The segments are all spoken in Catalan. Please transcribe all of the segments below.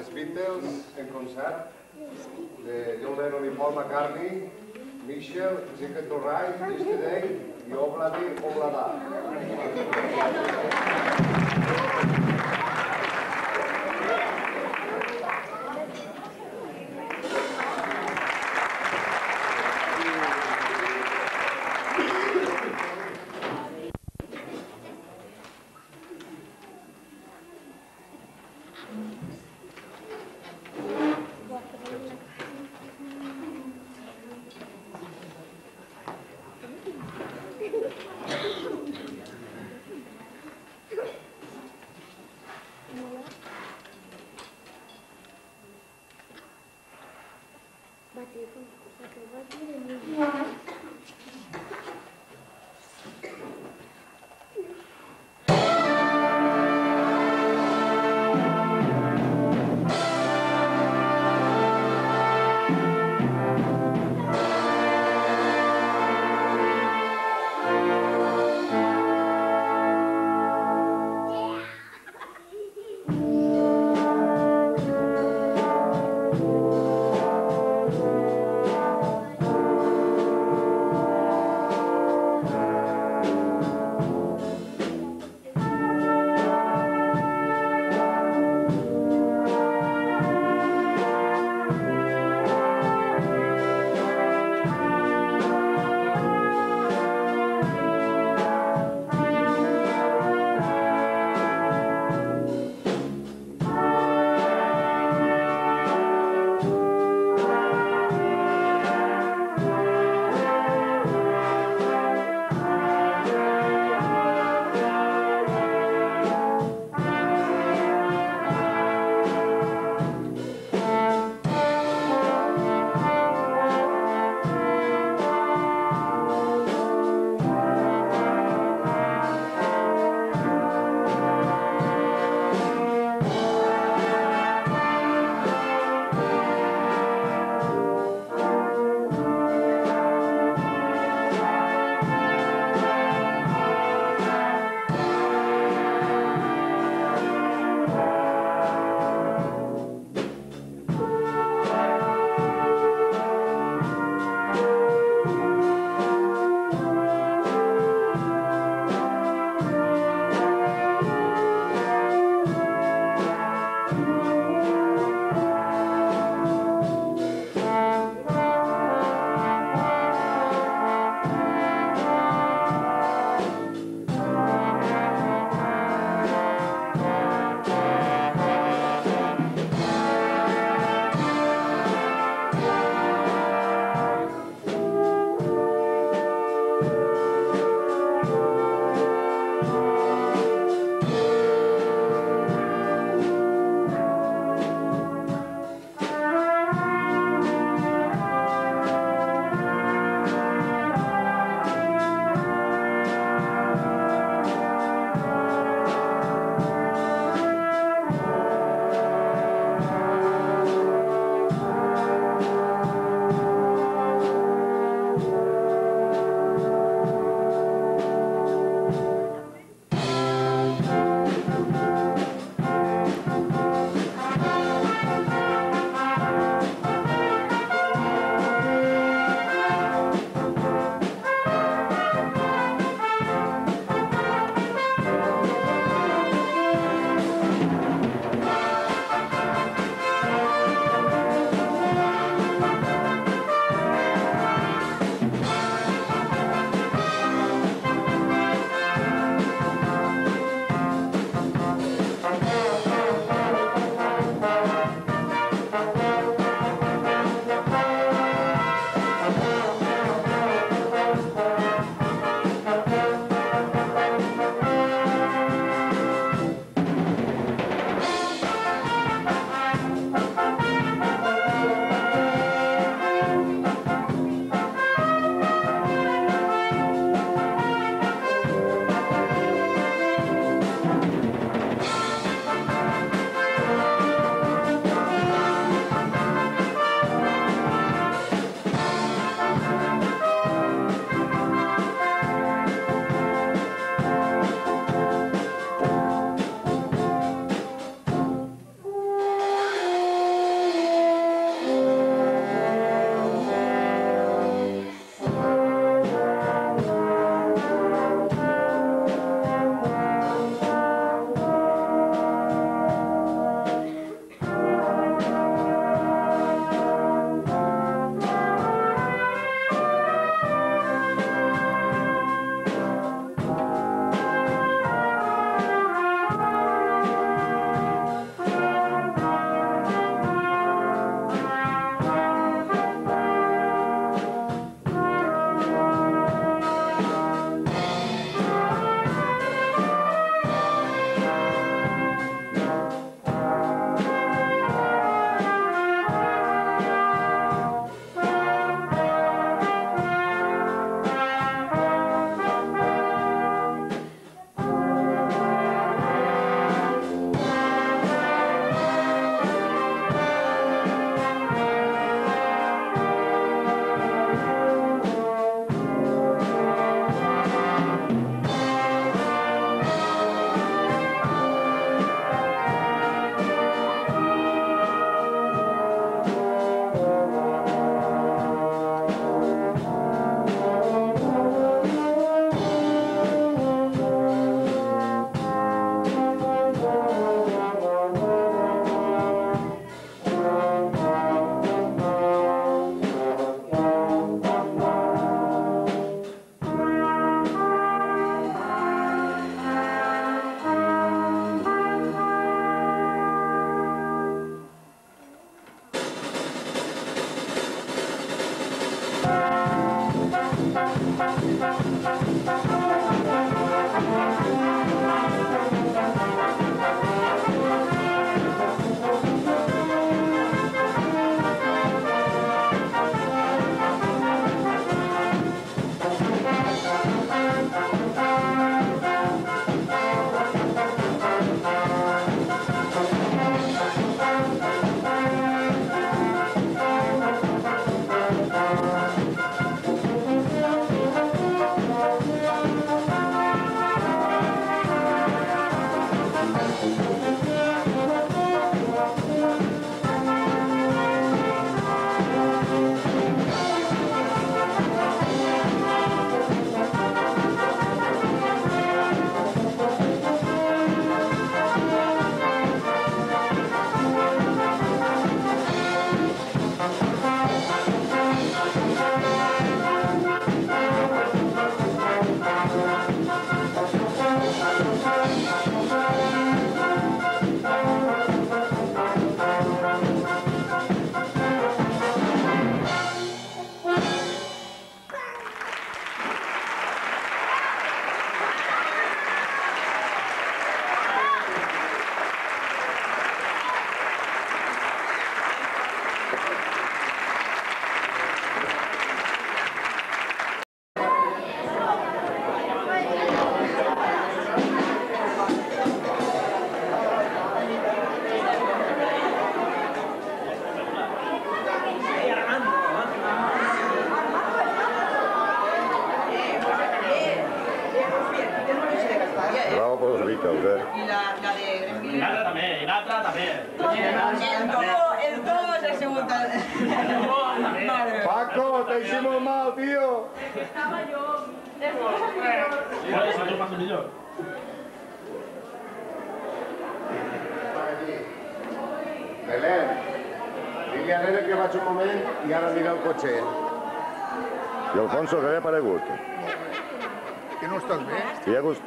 Les Beatles en concert, de John Lennon i Paul McCartney, Michel, Ticket to Ride, Yesterday i Obladi Oblada.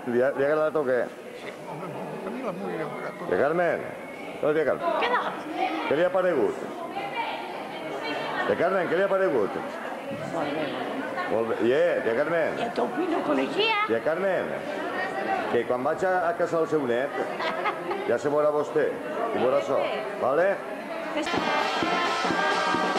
Li ha, li ha agradat o què? Sí, a mi la música m'agrada. De Carmen? No, de Carmen. Què no? Què li ha aparegut? De Carmen, què li ha aparegut? Molt bé. Molt bé. Yeah, de Carmen. Ja t'ho t'opino, coneixia. De Carmen, que quan vaig a, a casa del seu net, ja se veurà vostè. I veurà això, so, Fes-te.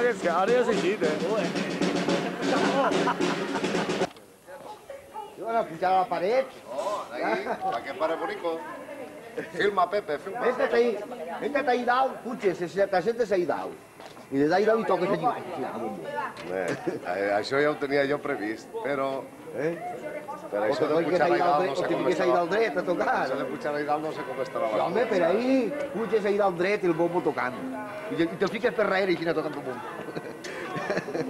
...que arriesga, arriesga y dite. ¿eh? Yo voy a escuchar a la pared. No, oh, ahí, para que pare bonito. Filma, Pepe, filma. Este está ahí, este está ahí dado, escuche, se siente se, se, se ahí dado. Y le da ahí dado y toque ese niño. Eso ya lo tenía yo previsto, pero Eh? Per això de Puigcerraidal no sé com estarà. ahir del dret a tocar. Això de Puigcerraidal no sé com estarà. Sí, home, per ahir puges ahir del dret i el bombo tocant. I, i te'l fiques per darrere i així anar tocant el bombo.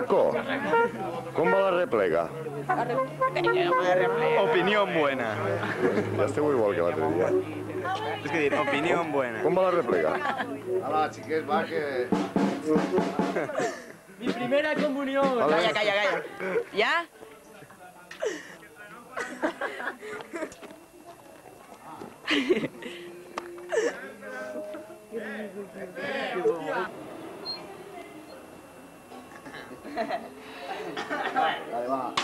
Paco, ¿cómo la replega? Opinión buena. Ya estoy igual que otra día. Es que dice, opinión buena. ¿Cómo va la replega? Hola, ah, chiques, va, que... Mi primera comunión. Calla, calla, calla. ¿Ya? Qué 来吧？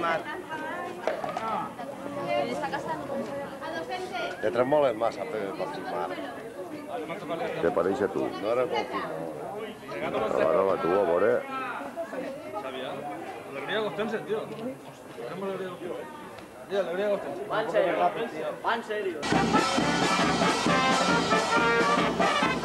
Mar. Te tremoles massa per confirmar. Te pareix a tu. No era confirmar. Rebaró la tua, a veure. Alegria de Costanza, tio. de Costanza. Va en serio, va en serio.